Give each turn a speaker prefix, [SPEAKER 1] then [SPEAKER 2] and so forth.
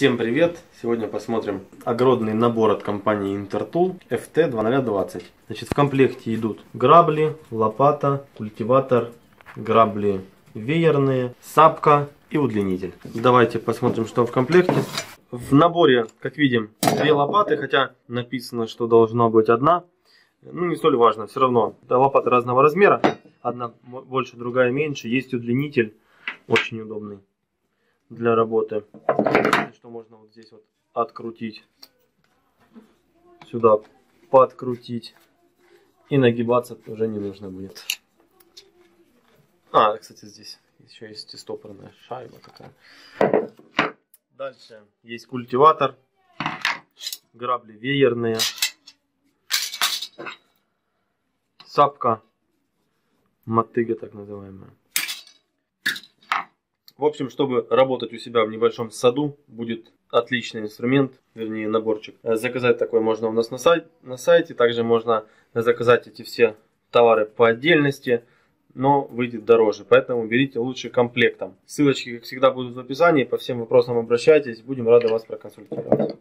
[SPEAKER 1] Всем привет! Сегодня посмотрим огородный набор от компании Intertool FT2020. Значит, в комплекте идут грабли, лопата, культиватор, грабли веерные, сапка и удлинитель. Давайте посмотрим, что в комплекте. В наборе, как видим, две лопаты, хотя написано, что должна быть одна. Ну, не столь важно, все равно. Это лопаты разного размера. Одна больше, другая меньше. Есть удлинитель, очень удобный для работы. Что можно вот здесь вот открутить. Сюда подкрутить. И нагибаться уже не нужно будет. А, кстати, здесь еще есть стопорная шайба такая. Дальше есть культиватор. Грабли веерные. Сапка. Мотыга так называемая. В общем, чтобы работать у себя в небольшом саду, будет отличный инструмент, вернее наборчик. Э, заказать такой можно у нас на, сайт, на сайте. Также можно заказать эти все товары по отдельности, но выйдет дороже. Поэтому берите лучше комплектом. Ссылочки, как всегда, будут в описании. По всем вопросам обращайтесь. Будем рады вас проконсультировать.